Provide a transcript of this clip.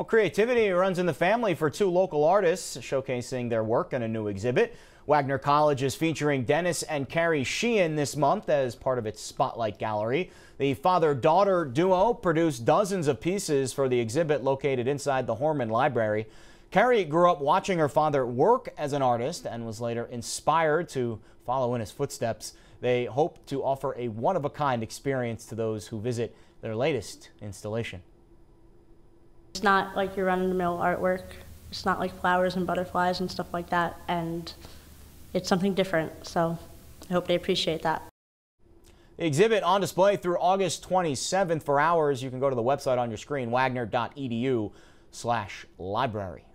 Well, creativity runs in the family for two local artists showcasing their work in a new exhibit. Wagner College is featuring Dennis and Keri Sheheen this month as part of its Spotlight Gallery. The father-daughter duo produced dozens of pieces for the exhibit located inside the Horrmann Library. Carrie grew up watching her father work as an artist and was later inspired to follow in his footsteps. They hope to offer a one-of-a-kind experience to those who visit their latest installation. It's not like your run-of-the-mill artwork. It's not like flowers and butterflies and stuff like that. And it's something different. So I hope they appreciate that. The exhibit on display through August 27th for hours. You can go to the website on your screen, wagner.edu slash library.